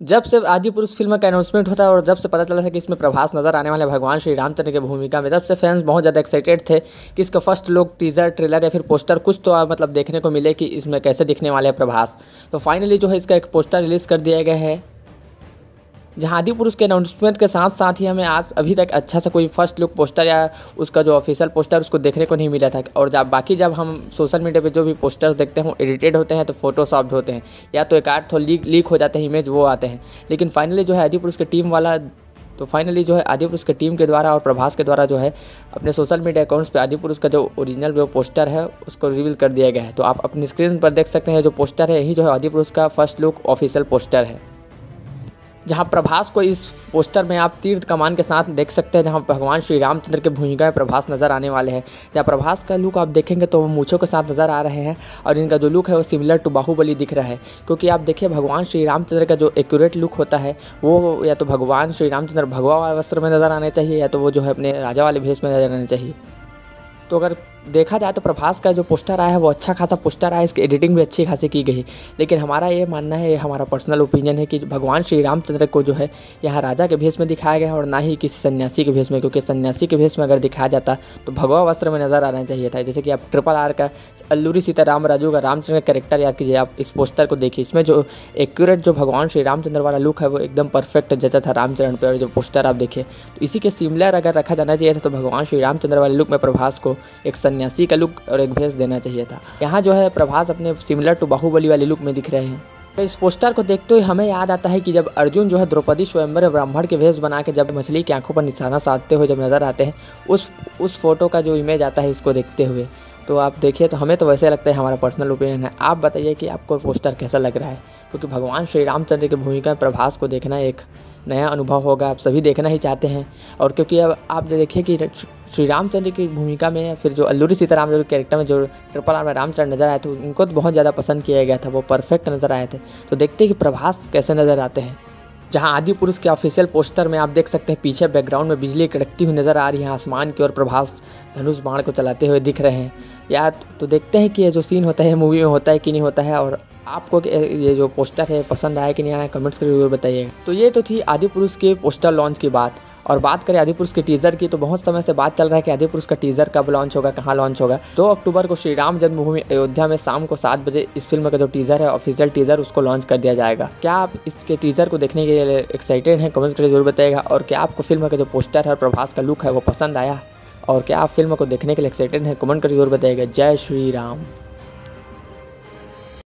जब से आदि पुरुष फ़िल्म का अनाउंसमेंट होता है और जब से पता चला था कि इसमें प्रभास नज़र आने वाले भगवान श्री रामचंद्र की भूमिका में, तब से फैंस बहुत ज़्यादा एक्साइटेड थे कि इसका फ़र्स्ट लोग टीजर ट्रेलर या फिर पोस्टर कुछ तो मतलब देखने को मिले कि इसमें कैसे दिखने वाले हैं प्रभास। तो फाइनली जो है इसका एक पोस्टर रिलीज़ कर दिया गया है। जहाँ आदि पुरुष के अनाउंसमेंट के साथ साथ ही हमें आज अभी तक अच्छा सा कोई फ़र्स्ट लुक पोस्टर या उसका जो ऑफिशियल पोस्टर उसको देखने को नहीं मिला था। और जब बाकी जब हम सोशल मीडिया पे जो भी पोस्टर्स देखते हैं एडिटेड होते हैं तो फोटोशॉप्ड होते हैं। या तो एक थो लीक लीक हो जाते हैं इमेज वो आते हैं। लेकिन फाइनली जो है आदि पुरुष के टीम वाला तो फाइनली जो है आदि पुरुष के टीम के द्वारा और प्रभास के द्वारा जो है, अपने सोशल मीडिया अकाउंट्स पे आदि पुरुष का जो ओरिजिनल जो पोस्टर है, उसको रिवील कर दिया गया है। तो आप अपनी स्क्रीन पर देख सकते हैं, जो पोस्टर है, यही जो है आदि पुरुष का फ़र्स्ट लुक ऑफिशियल पोस्टर है। जहाँ प्रभास को इस पोस्टर में आप तीर्थ कमान के साथ देख सकते हैं, जहाँ भगवान श्री रामचंद्र के भूमिका में प्रभास नज़र आने वाले हैं। जहाँ प्रभास का लुक आप देखेंगे तो वो मूछों के साथ नज़र आ रहे हैं और इनका जो लुक है वो सिमिलर टू बाहुबली दिख रहा है। क्योंकि आप देखिए भगवान श्री रामचंद्र का जो एक्यूरेट लुक होता है, वो या तो भगवान श्री रामचंद्र भगवा वस्त्र में नज़र आने चाहिए या तो वो जो है अपने राजा वाले भेष में नज़र आने चाहिए। तो अगर देखा जाए तो प्रभास का जो पोस्टर आया है, वो अच्छा खासा पोस्टर आया इसकी एडिटिंग भी अच्छी खासी की गई लेकिन हमारा ये मानना है, ये हमारा पर्सनल ओपिनियन है कि भगवान श्री रामचंद्र को जो है, यहाँ राजा के भेष में दिखाया गया है और ना ही किसी सन्यासी के भेष में, क्योंकि सन्यासी के भेष में अगर दिखाया जाता तो भगवा वस्त्र में नज़र आना चाहिए था। जैसे कि आप ट्रिपल आर का, अल्लूरी सीताराम राजू का रामचंद्र का कैरेक्टर याद कीजिए, आप इस पोस्टर को देखिए। इसमें जो एक्यूरेट जो भगवान श्री रामचंद्र वाला लुक है, वो एकदम परफेक्ट जचा था रामचरण पर जो पोस्टर आप देखिए तो इसी के सिमिलर अगर रखा जाना चाहिए था तो भगवान श्री रामचंद्र वाले लुक में प्रभास को एक सन्यासी का लुक और एक भेज देना चाहिए था। यहाँ जो है प्रभास अपने सिमिलर टू बाहुबली वाले लुक में दिख रहे हैं। तो इस पोस्टर को देखते हुए हमें याद आता है कि जब अर्जुन जो है द्रौपदी स्वयंवर ब्राह्मण के भेष बना के जब मछली की आँखों पर निशाना साधते हुए जब नज़र आते हैं, उस उस फ़ोटो का जो इमेज आता है इसको देखते हुए। तो आप देखिए तो हमें तो वैसे लगता है हमारा पर्सनल ओपिनियन है। आप बताइए कि आपको पोस्टर कैसा लग रहा है? क्योंकि भगवान श्री रामचंद्र की भूमिका प्रभास को देखना एक नया अनुभव होगा, आप सभी देखना ही चाहते हैं। और क्योंकि अब आप देखिए कि श्री रामचंद्र की भूमिका में फिर जो अल्लूरी सीताराम जो कैरेक्टर में जो ट्रिपल आर में रामचंद्र नज़र आए थे, उनको तो बहुत ज़्यादा पसंद किया गया था, वो परफेक्ट नज़र आए थे। तो देखते हैं कि प्रभास कैसे नज़र आते हैं। जहाँ आदि पुरुष के ऑफिशियल पोस्टर में आप देख सकते हैं, पीछे बैकग्राउंड में बिजली कड़कती हुई नज़र आ रही है, आसमान की ओर प्रभास धनुष बाण को चलाते हुए दिख रहे हैं। या तो देखते हैं कि ये जो सीन होता है मूवी में होता है कि नहीं होता है, और आपको ये जो पोस्टर है, पसंद आया कि नहीं आया कमेंट्स करके ज़रूर बताइए तो ये तो थी आदि पुरुष के पोस्टर लॉन्च की बात। और बात करें आदि पुरुष के टीजर की तो बहुत समय से बात चल रहा है कि आदि पुरुष का टीजर कब लॉन्च होगा, कहाँ लॉन्च होगा। दो अक्टूबर को श्री राम जन्मभूमि अयोध्या में शाम को सात बजे इस फ़िल्म का जो टीजर है ऑफिशियल टीजर उसको लॉन्च कर दिया जाएगा। क्या आप इसके टीजर को देखने के लिए एक्साइटेड हैं? कमेंट्स करके ज़रूर बताएगा और क्या आपको फ़िल्म का जो पोस्टर है और प्रभास का लुक है, वो पसंद आया? और क्या आप फ़िल्म को देखने के लिए एक्साइटेड हैं? कमेंट करके ज़रूर बताइएगा। जय श्री राम।